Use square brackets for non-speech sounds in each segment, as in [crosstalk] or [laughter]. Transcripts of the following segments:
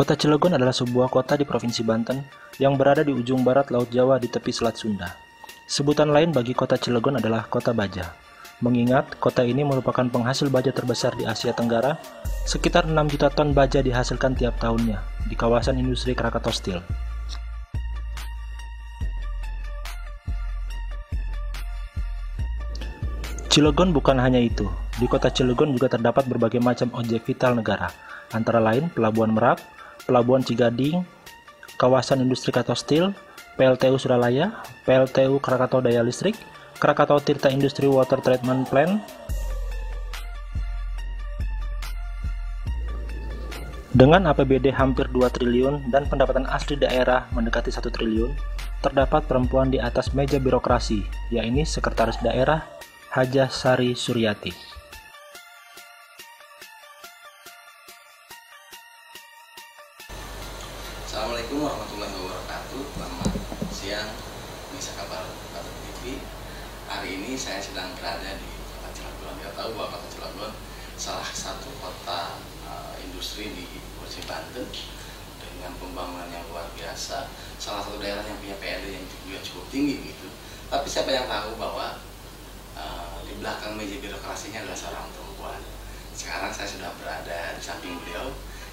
Kota Cilegon adalah sebuah kota di Provinsi Banten yang berada di ujung barat Laut Jawa di tepi Selat Sunda. Sebutan lain bagi kota Cilegon adalah Kota Baja. Mengingat kota ini merupakan penghasil baja terbesar di Asia Tenggara, sekitar 6 juta ton baja dihasilkan tiap tahunnya di kawasan industri Krakatau Steel. Cilegon bukan hanya itu. Di kota Cilegon juga terdapat berbagai macam objek vital negara, antara lain Pelabuhan Merak, Pelabuhan Cigading, kawasan industri Krakatau Steel, PLTU Suralaya, PLTU Krakatau Daya Listrik, Krakatau Tirta Industri Water Treatment Plant, Dengan APBD hampir 2 triliun dan pendapatan asli daerah mendekati 1 triliun, terdapat perempuan di atas meja birokrasi, yaitu Sekretaris Daerah Hajah Sari Suryati. Assalamualaikum warahmatullahi wabarakatuh. Selamat siang. Bisa kabar Batuk TV Hari ini saya sedang berada di kota Cilegon. Kita tahu bahwa kota Cilegon Salah satu kota uh, industri di Provinsi Banten Dengan pembangunan yang luar biasa. Salah satu daerah yang punya PLD yang juga cukup tinggi gitu. Tapi siapa yang tahu bahwa uh, Di belakang meja birokrasinya adalah seorang perempuan. Sekarang saya sudah berada di samping beliau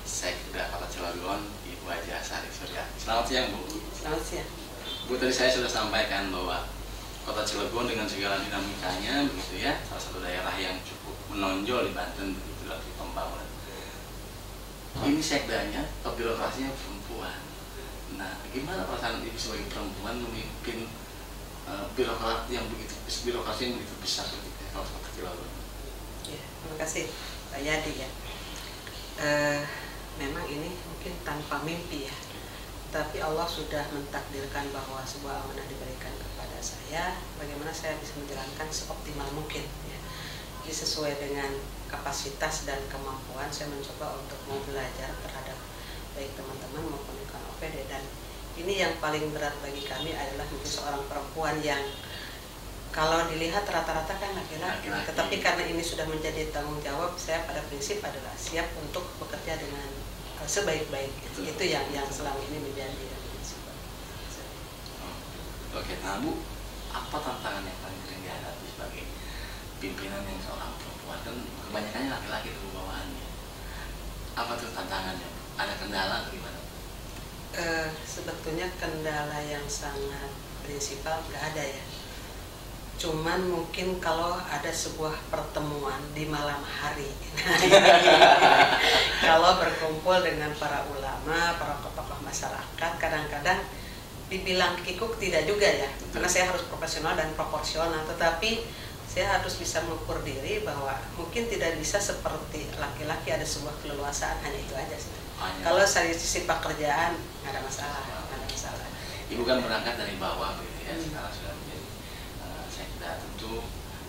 Sekda Kota Cilegon Ibu Haja Sari Suryati. Selamat siang Bu. Selamat siang. Bu tadi saya sudah sampaikan bahwa Kota Cilegon dengan segala dinamikanya begitu ya, salah satu daerah yang cukup menonjol di Banten begitu lagi pembangunan. Ini sekdanya, birokrasinya perempuan. Nah, gimana perasaan ibu sebagai perempuan memimpin uh, birokrat yang begitu birokrasi yang begitu besar begitu ya, kalau Kota Cilegon? Ya, terima kasih Pak Yadi ya. Uh, memang ini mungkin tanpa mimpi ya tapi Allah sudah mentakdirkan bahwa sebuah amanah diberikan kepada saya bagaimana saya bisa menjalankan seoptimal mungkin ya. Jadi sesuai dengan kapasitas dan kemampuan saya mencoba untuk mau belajar terhadap baik teman-teman maupun rekan OPD dan ini yang paling berat bagi kami adalah mungkin seorang perempuan yang kalau dilihat rata-rata kan laki-laki tetapi karena ini sudah menjadi tanggung jawab saya pada prinsip adalah siap untuk bekerja dengan sebaik-baik itu, itu yang yang selama ini menjadi Oke, nah Bu, apa tantangan yang paling sering dihadapi sebagai pimpinan yang seorang perempuan kan kebanyakannya laki-laki itu bawaannya. Apa tuh tantangannya? Ada kendala atau gimana? Uh, sebetulnya kendala yang sangat prinsipal nggak ada ya. Cuman mungkin kalau ada sebuah pertemuan di malam hari, [laughs] kalau berkumpul dengan para ulama, para tokoh masyarakat, kadang-kadang dibilang kikuk tidak juga ya, karena saya harus profesional dan proporsional. Tetapi saya harus bisa mengukur diri bahwa mungkin tidak bisa seperti laki-laki ada sebuah keleluasaan hanya itu aja sih. Kalau dari sisi pekerjaan nggak ada masalah, nggak ada masalah. Ibu kan berangkat dari bawah gitu ya, hmm. sekarang sudah menjadi sekda tentu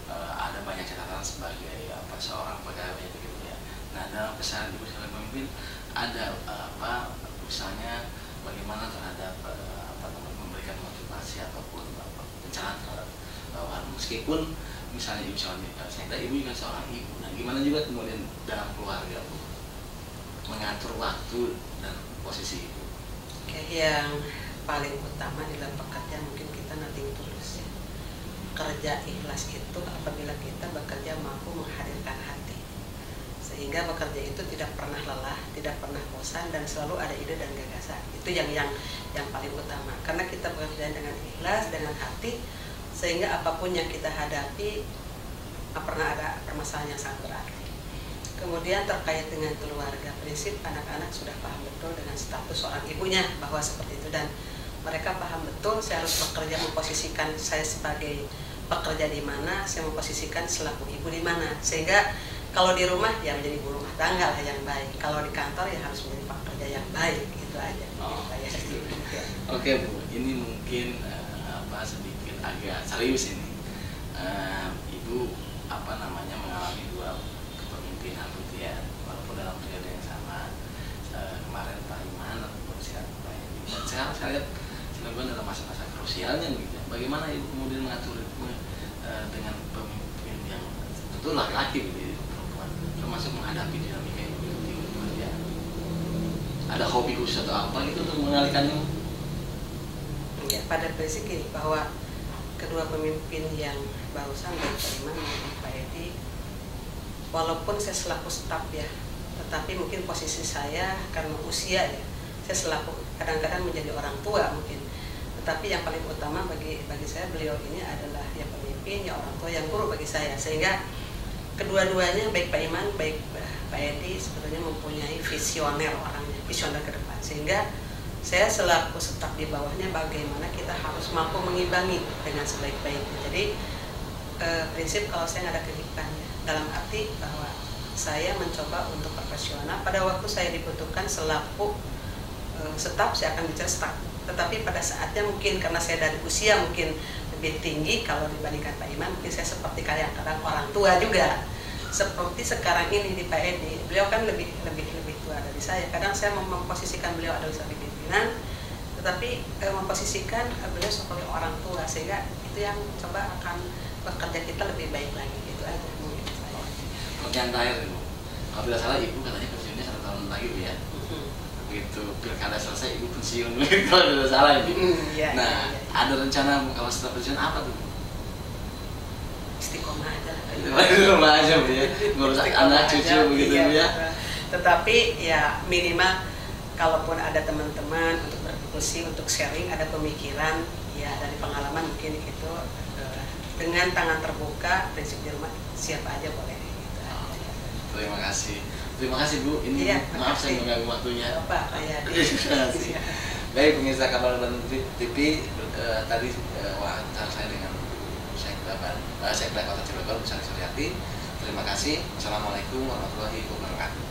uh, ada banyak catatan sebagai apa seorang pegawai gitu ya. Nah dalam pesan ibu sebagai pemimpin ada uh, apa misalnya bagaimana terhadap uh, apa memberikan motivasi ataupun apa pencerahan terhadap bawahan meskipun misalnya ibu seorang sekda ibu juga seorang ibu. Nah gimana juga kemudian dalam keluarga bu mengatur waktu dan posisi itu. Oke, yang paling utama dalam pekerjaan mungkin kita nanti tulus ya. Kerja ikhlas itu apabila kita bekerja mampu menghadirkan hati. Sehingga bekerja itu tidak pernah lelah, tidak pernah bosan dan selalu ada ide dan gagasan. Itu yang yang yang paling utama. Karena kita bekerja dengan ikhlas, dengan hati sehingga apa pun yang kita hadapi pernah ada permasalahan yang sangat berat Kemudian terkait dengan keluarga, prinsip anak-anak sudah paham betul dengan status seorang ibunya bahwa seperti itu dan mereka paham betul saya harus bekerja memposisikan saya sebagai pekerja di mana, saya memposisikan selaku ibu di mana. Sehingga kalau di rumah ya menjadi ibu rumah tangga lah yang baik. Kalau di kantor ya harus menjadi pekerja yang baik itu aja. Oh. Gitu, ya. Oke Bu, ini mungkin uh, apa sedikit agak serius ini. Uh, ibu apa namanya mengalami dua kepemimpinan gitu ya walaupun dalam periode yang sama e, kemarin Pak Iman ataupun sekarang Pak sekarang saya lihat dalam masa-masa krusialnya gitu ya. Bagaimana ibu kemudian mengatur ritme e, dengan pemimpin yang tentu laki-laki gitu ya, perempuan termasuk menghadapi dinamika yang begitu ya. Ada hobi khusus atau apa gitu untuk mengalihkannya ya pada prinsip ini bahwa kedua pemimpin yang barusan Iman maupun Pak Edi walaupun saya selaku staf ya tetapi mungkin posisi saya karena usia ya saya selaku kadang-kadang menjadi orang tua mungkin tetapi yang paling utama bagi bagi saya beliau ini adalah ya pemimpin ya orang tua yang guru bagi saya. Sehingga kedua-duanya baik Pak Iman baik Pak Edi sebetulnya mempunyai visioner orangnya visioner ke depan. Sehingga saya selaku staf di bawahnya bagaimana kita harus mampu mengimbangi dengan sebaik-baiknya. Jadi eh, prinsip kalau saya ada kehidupannya dalam arti bahwa saya mencoba untuk profesional. Pada waktu saya dibutuhkan selaku uh, staf saya akan bicara staf tetapi pada saatnya mungkin karena saya dari usia mungkin lebih tinggi kalau dibandingkan Pak Iman mungkin saya seperti kadang-kadang orang tua juga. Seperti sekarang ini di Pak Edi beliau kan lebih lebih lebih tua dari saya. Kadang saya memposisikan beliau adalah sebagai pimpinan tetapi eh, memposisikan beliau sebagai orang tua sehingga itu yang coba akan bekerja kita lebih baik lagi. Itu aja mungkin saya. Pertanyaan terakhir ibu. Kalau tidak salah ibu katanya pensiunnya satu tahun lagi bu ya begitu pilkada selesai ibu pensiun. [laughs] Kalau tidak salah ini. Iya, nah iya, iya. ada rencana kalau setelah pensiun apa tuh? Istiqomah aja rumah [laughs] aja bu ya. Ngurus Istiqomah anak aja, cucu begitu iya, ya. betul. tetapi ya minimal kalaupun ada teman-teman untuk berdiskusi untuk sharing ada pemikiran ya dari pengalaman mungkin itu eh, dengan tangan terbuka prinsip di rumah siapa aja boleh. aja. Terima kasih terima kasih bu ini Iya, maaf saya mengganggu waktunya Bapak kayak di [laughs] Terima kasih. Baik pemirsa kabar dan TV eh, tadi eh, wawancara saya dengan Sekda Ban- eh, Sekda Kota Cilegon Busana Suryati. Terima kasih. Assalamualaikum warahmatullahi wabarakatuh.